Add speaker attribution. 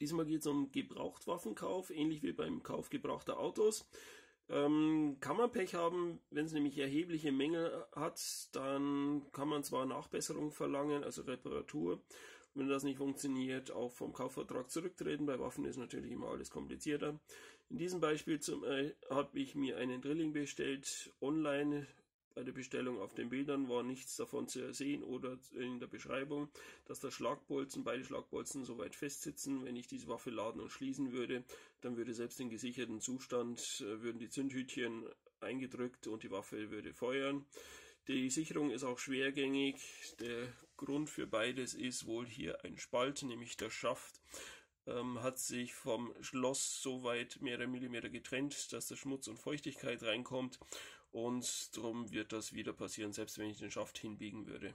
Speaker 1: Diesmal geht es um Gebrauchtwaffenkauf, ähnlich wie beim Kauf gebrauchter Autos. Ähm, kann man Pech haben, wenn es nämlich erhebliche Mängel hat, dann kann man zwar Nachbesserung verlangen, also Reparatur. Wenn das nicht funktioniert, auch vom Kaufvertrag zurücktreten. Bei Waffen ist natürlich immer alles komplizierter. In diesem Beispiel äh, habe ich mir einen Drilling bestellt, online bei der Bestellung auf den Bildern war nichts davon zu sehen oder in der Beschreibung, dass der Schlagbolzen, beide Schlagbolzen so weit festsitzen. Wenn ich diese Waffe laden und schließen würde, dann würde selbst in gesicherten Zustand, äh, würden die Zündhütchen eingedrückt und die Waffe würde feuern. Die Sicherung ist auch schwergängig. Der Grund für beides ist wohl hier ein Spalt, nämlich der Schaft ähm, hat sich vom Schloss so weit mehrere Millimeter getrennt, dass da Schmutz und Feuchtigkeit reinkommt und darum wird das wieder passieren, selbst wenn ich den Schaft hinbiegen würde.